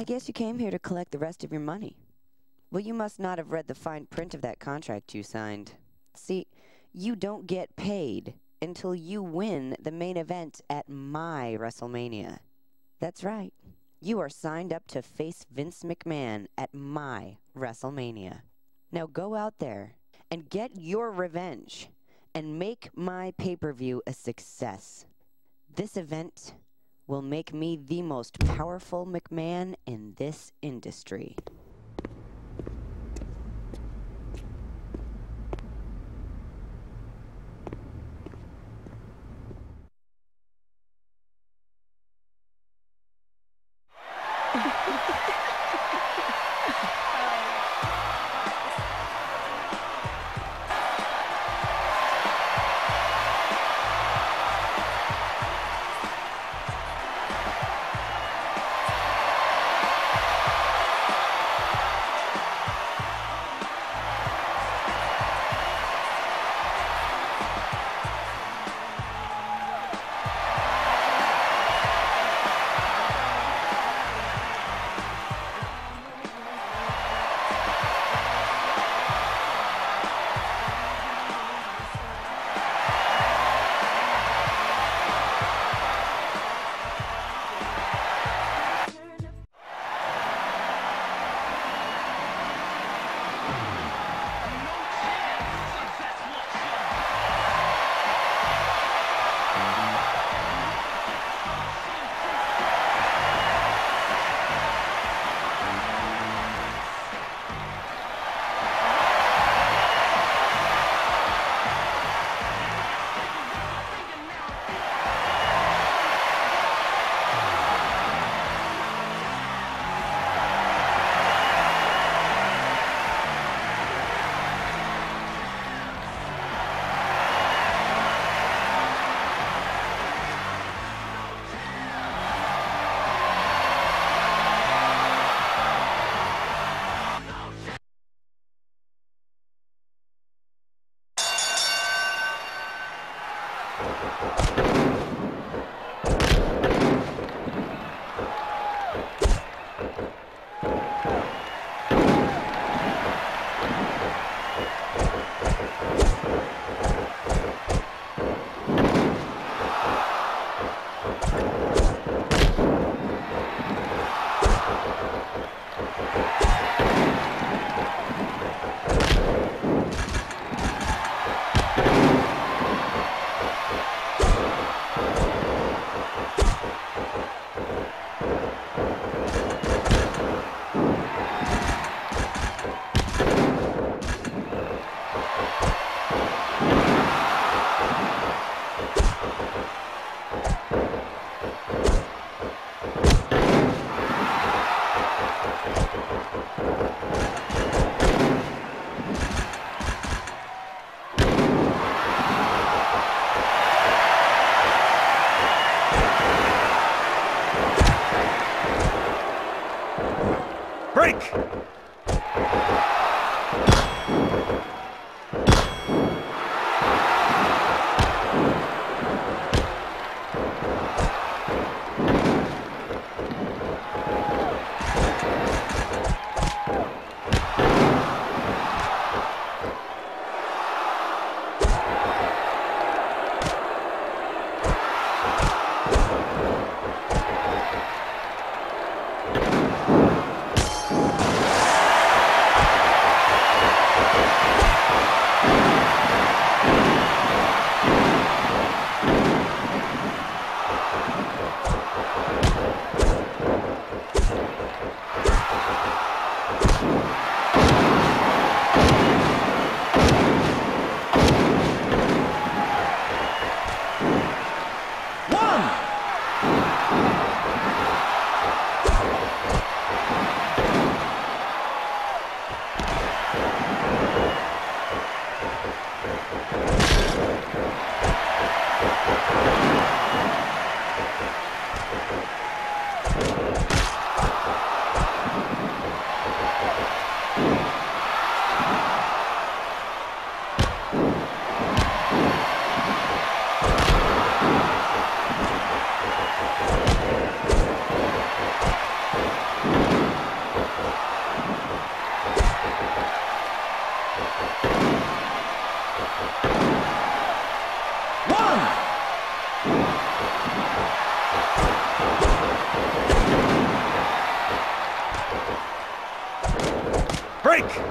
I guess you came here to collect the rest of your money. Well, you must not have read the fine print of that contract you signed. See, you don't get paid until you win the main event at my WrestleMania. That's right. You are signed up to face Vince McMahon at my WrestleMania. Now go out there and get your revenge and make my pay per view a success. This event will make me the most powerful McMahon in this industry. Break! Break!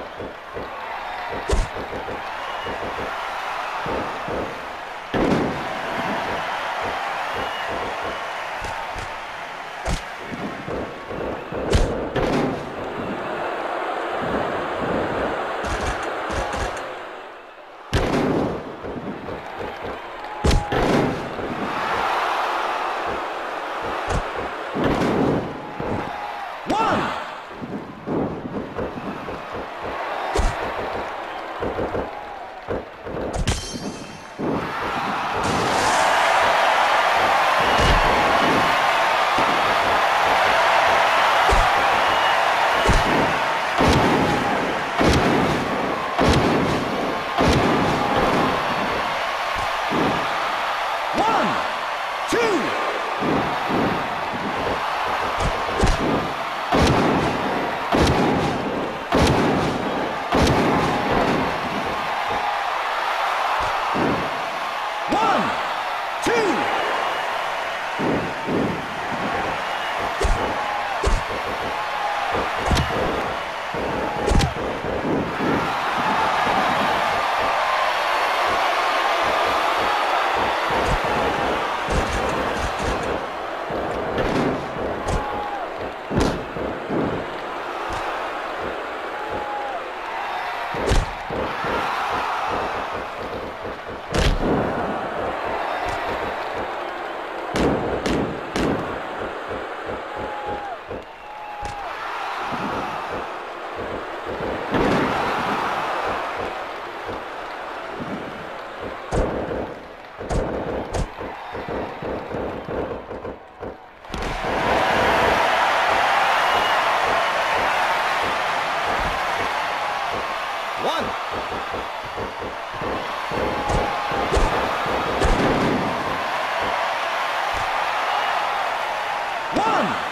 one.